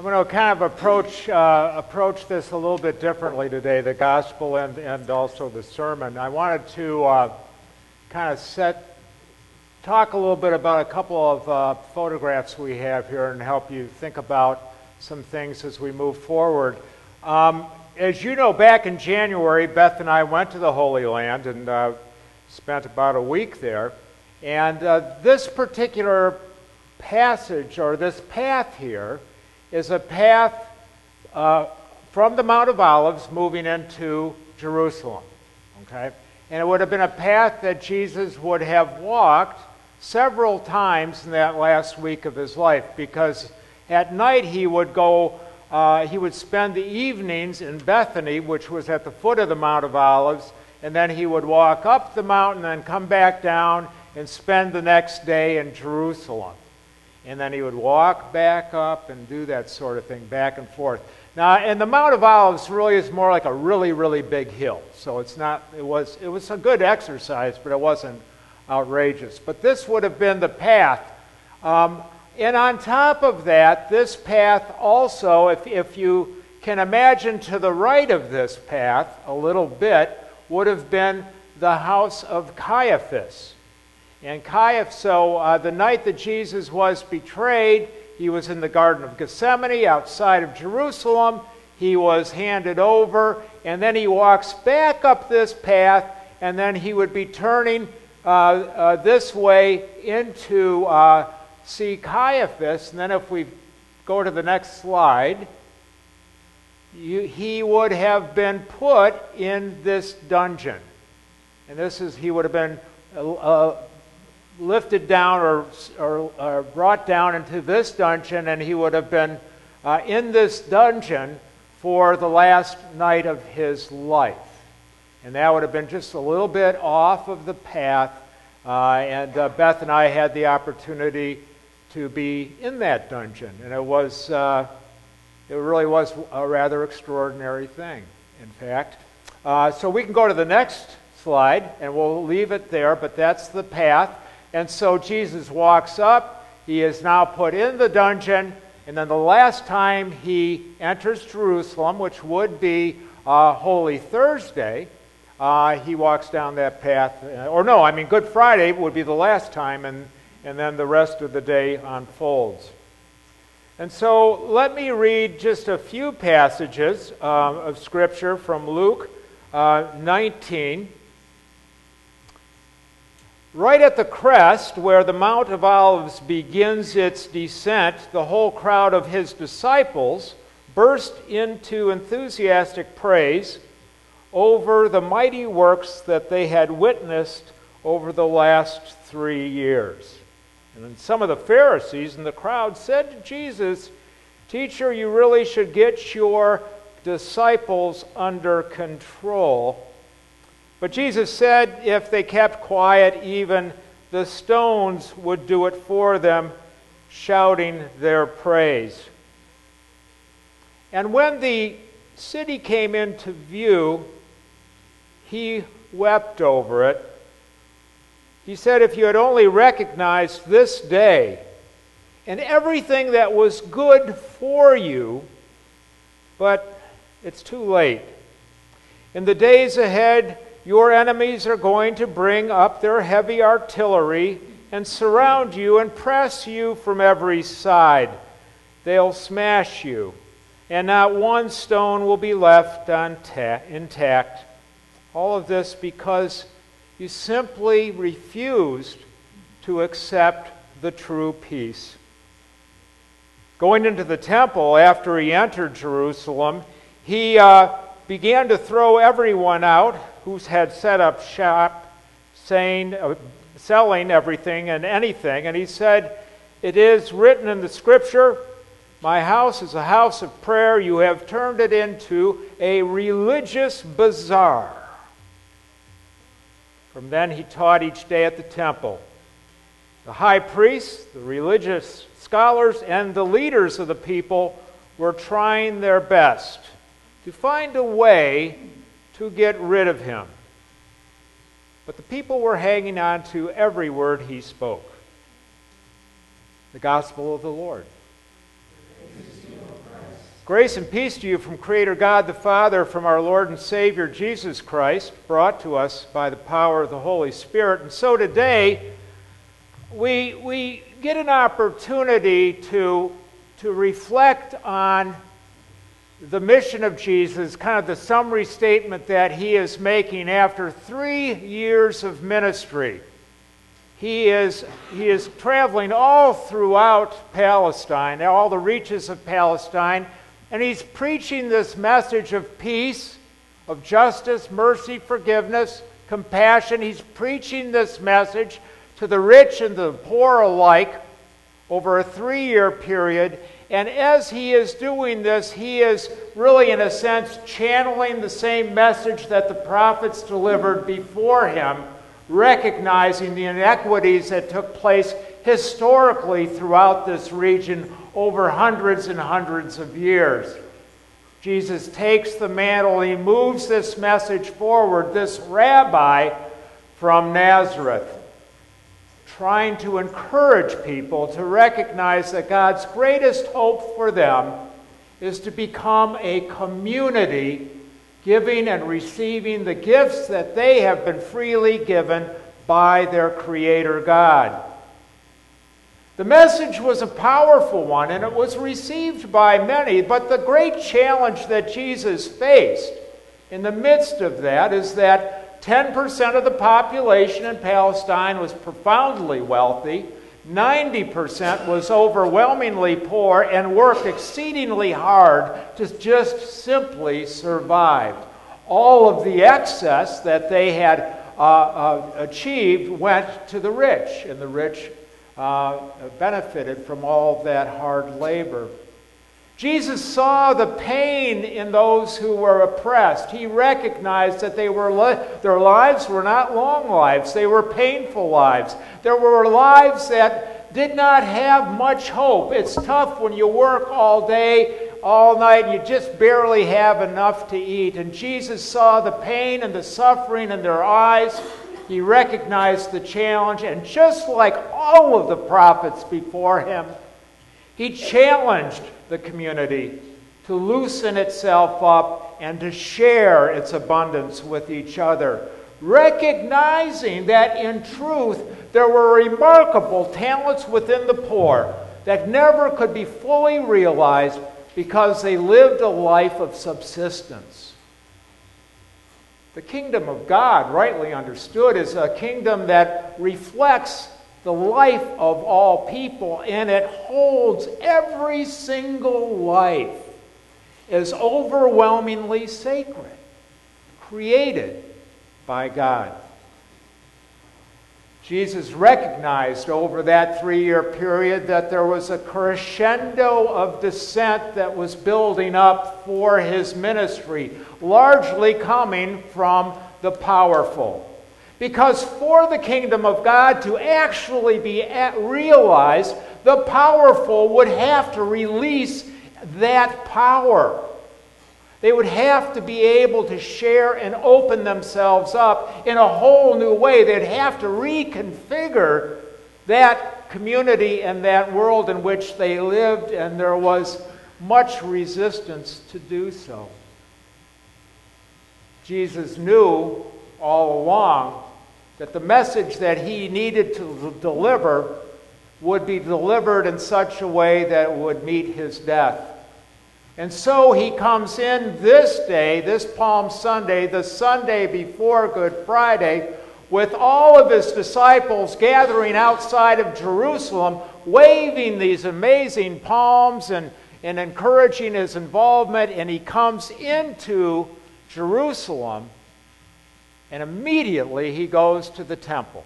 I'm going to kind of approach, uh, approach this a little bit differently today, the gospel and, and also the sermon. I wanted to uh, kind of set, talk a little bit about a couple of uh, photographs we have here and help you think about some things as we move forward. Um, as you know, back in January, Beth and I went to the Holy Land and uh, spent about a week there. And uh, this particular passage, or this path here, is a path uh, from the Mount of Olives moving into Jerusalem. Okay? And it would have been a path that Jesus would have walked several times in that last week of his life because at night he would go, uh, he would spend the evenings in Bethany, which was at the foot of the Mount of Olives, and then he would walk up the mountain and come back down and spend the next day in Jerusalem and then he would walk back up and do that sort of thing back and forth. Now, and the Mount of Olives really is more like a really, really big hill. So it's not, it was, it was a good exercise, but it wasn't outrageous. But this would have been the path. Um, and on top of that, this path also, if, if you can imagine to the right of this path a little bit, would have been the house of Caiaphas. And Caiaphas, so uh, the night that Jesus was betrayed, he was in the Garden of Gethsemane outside of Jerusalem. He was handed over, and then he walks back up this path, and then he would be turning uh, uh, this way into uh, see Caiaphas. And then if we go to the next slide, you, he would have been put in this dungeon. And this is, he would have been uh, lifted down or, or, or, brought down into this dungeon, and he would have been uh, in this dungeon for the last night of his life. And that would have been just a little bit off of the path. Uh, and uh, Beth and I had the opportunity to be in that dungeon. And it was, uh, it really was a rather extraordinary thing, in fact. Uh, so we can go to the next slide, and we'll leave it there, but that's the path. And so Jesus walks up. He is now put in the dungeon. And then the last time he enters Jerusalem, which would be uh, Holy Thursday, uh, he walks down that path. Uh, or no, I mean, Good Friday would be the last time, and, and then the rest of the day unfolds. And so let me read just a few passages uh, of Scripture from Luke uh, 19. Right at the crest, where the Mount of Olives begins its descent, the whole crowd of his disciples burst into enthusiastic praise over the mighty works that they had witnessed over the last three years. And then some of the Pharisees in the crowd said to Jesus, Teacher, you really should get your disciples under control but Jesus said if they kept quiet, even the stones would do it for them, shouting their praise. And when the city came into view, he wept over it. He said, If you had only recognized this day and everything that was good for you, but it's too late. In the days ahead, your enemies are going to bring up their heavy artillery and surround you and press you from every side. They'll smash you, and not one stone will be left intact. All of this because you simply refused to accept the true peace. Going into the temple after he entered Jerusalem, he uh, began to throw everyone out who had set up shop, saying, uh, selling everything and anything. And he said, It is written in the scripture, My house is a house of prayer. You have turned it into a religious bazaar. From then he taught each day at the temple. The high priests, the religious scholars, and the leaders of the people were trying their best to find a way to get rid of him. But the people were hanging on to every word he spoke. The gospel of the Lord. Grace and peace to you from Creator God the Father, from our Lord and Savior Jesus Christ, brought to us by the power of the Holy Spirit. And so today, we, we get an opportunity to, to reflect on the mission of Jesus, kind of the summary statement that he is making after three years of ministry. He is, he is traveling all throughout Palestine, all the reaches of Palestine and he's preaching this message of peace, of justice, mercy, forgiveness, compassion. He's preaching this message to the rich and the poor alike over a three year period. And as he is doing this, he is really, in a sense, channeling the same message that the prophets delivered before him, recognizing the inequities that took place historically throughout this region over hundreds and hundreds of years. Jesus takes the mantle, he moves this message forward, this rabbi from Nazareth, trying to encourage people to recognize that God's greatest hope for them is to become a community giving and receiving the gifts that they have been freely given by their Creator God. The message was a powerful one and it was received by many, but the great challenge that Jesus faced in the midst of that is that 10% of the population in Palestine was profoundly wealthy, 90% was overwhelmingly poor, and worked exceedingly hard to just simply survive. All of the excess that they had uh, uh, achieved went to the rich, and the rich uh, benefited from all that hard labor. Jesus saw the pain in those who were oppressed. He recognized that they were li- their lives were not long lives, they were painful lives. There were lives that did not have much hope. It's tough when you work all day, all night, you just barely have enough to eat. And Jesus saw the pain and the suffering in their eyes. He recognized the challenge, and just like all of the prophets before him, he challenged the community to loosen itself up and to share its abundance with each other, recognizing that in truth there were remarkable talents within the poor that never could be fully realized because they lived a life of subsistence. The kingdom of God, rightly understood, is a kingdom that reflects the life of all people and it holds every single life as overwhelmingly sacred, created by God. Jesus recognized over that three year period that there was a crescendo of dissent that was building up for his ministry, largely coming from the powerful. Because for the kingdom of God to actually be realized, the powerful would have to release that power. They would have to be able to share and open themselves up in a whole new way. They'd have to reconfigure that community and that world in which they lived, and there was much resistance to do so. Jesus knew all along that the message that he needed to deliver would be delivered in such a way that it would meet his death. And so he comes in this day, this Palm Sunday, the Sunday before Good Friday, with all of his disciples gathering outside of Jerusalem, waving these amazing palms and, and encouraging his involvement. And he comes into Jerusalem, and immediately he goes to the temple.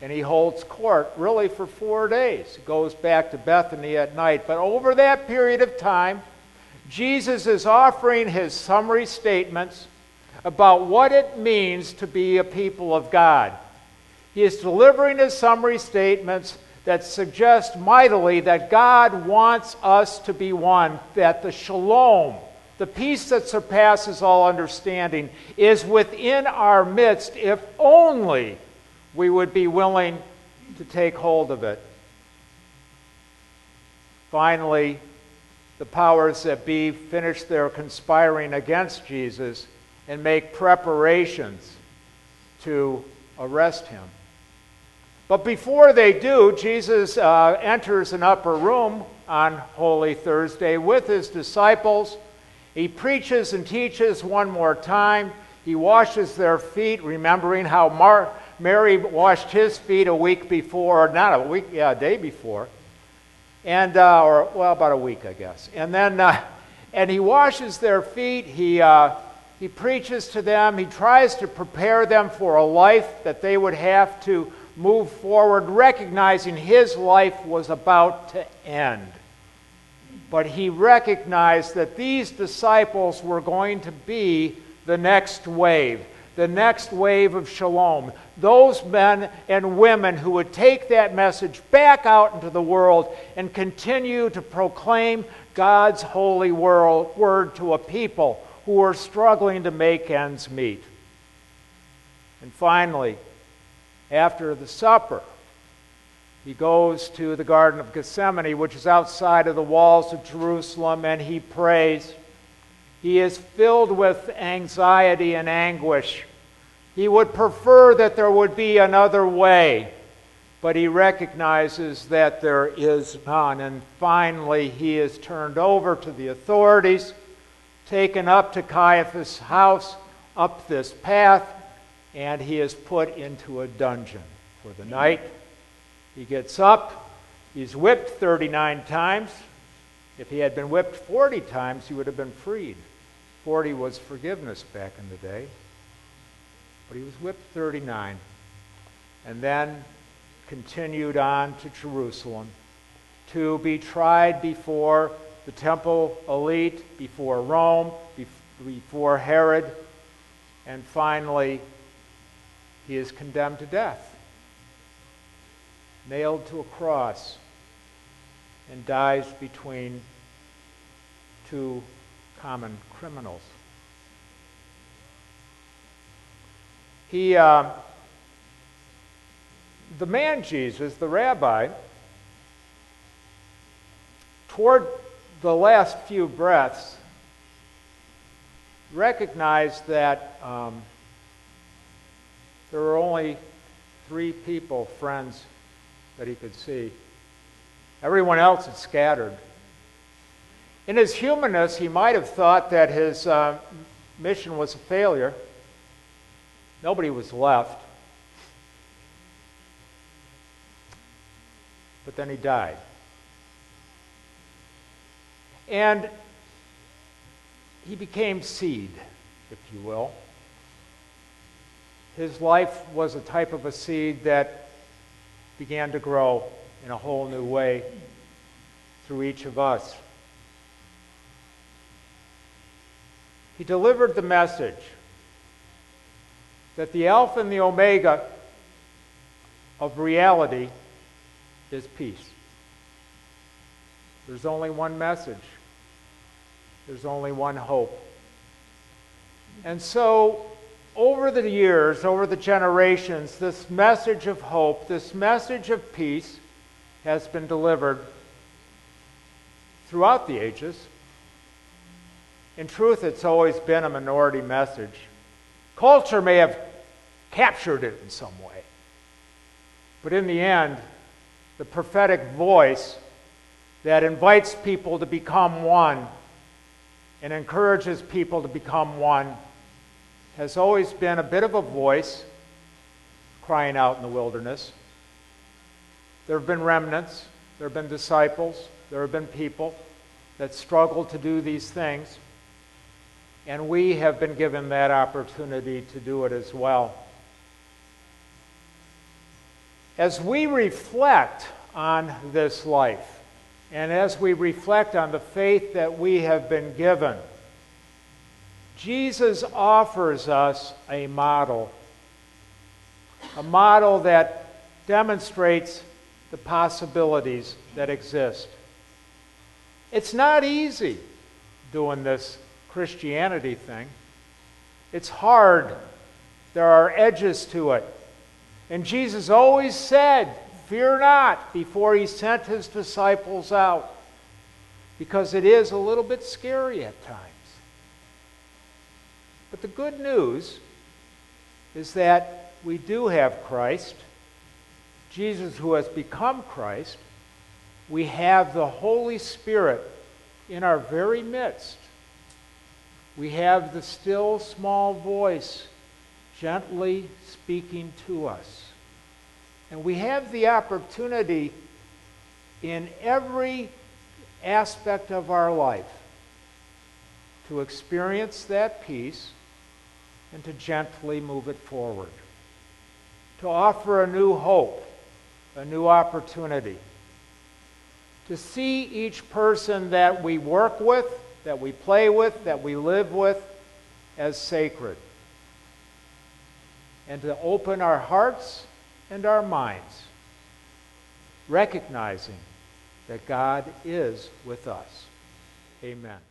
And he holds court really for four days. He goes back to Bethany at night. But over that period of time, Jesus is offering his summary statements about what it means to be a people of God. He is delivering his summary statements that suggest mightily that God wants us to be one, that the shalom, the peace that surpasses all understanding, is within our midst if only we would be willing to take hold of it. Finally, the powers that be finish their conspiring against Jesus and make preparations to arrest him. But before they do, Jesus uh, enters an upper room on Holy Thursday with his disciples. He preaches and teaches one more time. He washes their feet, remembering how Mar- Mary washed his feet a week before, not a week, yeah, a day before. And, uh, or, well, about a week, I guess. And then, uh, and he washes their feet. He, uh, he preaches to them. He tries to prepare them for a life that they would have to move forward, recognizing his life was about to end. But he recognized that these disciples were going to be the next wave, the next wave of shalom. Those men and women who would take that message back out into the world and continue to proclaim God's holy world, word to a people who were struggling to make ends meet. And finally, after the supper, he goes to the Garden of Gethsemane, which is outside of the walls of Jerusalem, and he prays. He is filled with anxiety and anguish. He would prefer that there would be another way, but he recognizes that there is none. And finally, he is turned over to the authorities, taken up to Caiaphas' house, up this path, and he is put into a dungeon for the night. He gets up, he's whipped 39 times. If he had been whipped 40 times, he would have been freed. 40 was forgiveness back in the day. But he was whipped 39 and then continued on to Jerusalem to be tried before the temple elite, before Rome, before Herod, and finally he is condemned to death, nailed to a cross, and dies between two common criminals. He, uh, the man Jesus, the rabbi, toward the last few breaths, recognized that um, there were only three people, friends, that he could see. Everyone else had scattered. In his humanness, he might have thought that his uh, mission was a failure. Nobody was left. But then he died. And he became seed, if you will. His life was a type of a seed that began to grow in a whole new way through each of us. He delivered the message that the Alpha and the Omega of reality is peace. There's only one message, there's only one hope. And so over the years, over the generations, this message of hope, this message of peace has been delivered throughout the ages. In truth, it's always been a minority message. Culture may have captured it in some way. But in the end, the prophetic voice that invites people to become one and encourages people to become one has always been a bit of a voice crying out in the wilderness. There have been remnants, there have been disciples, there have been people that struggled to do these things, and we have been given that opportunity to do it as well. As we reflect on this life, and as we reflect on the faith that we have been given, Jesus offers us a model, a model that demonstrates the possibilities that exist. It's not easy doing this Christianity thing. It's hard. There are edges to it. And Jesus always said, Fear not, before he sent his disciples out. because it is a little bit scary at times. But the good news is that we do have Christ, Jesus who has become Christ. We have the Holy Spirit in our very midst. We have the still small voice gently speaking to us. And we have the opportunity in every aspect of our life to experience that peace and to gently move it forward, to offer a new hope, a new opportunity, to see each person that we work with, that we play with, that we live with as sacred, and to open our hearts and our minds, recognizing that God is with us. Amen.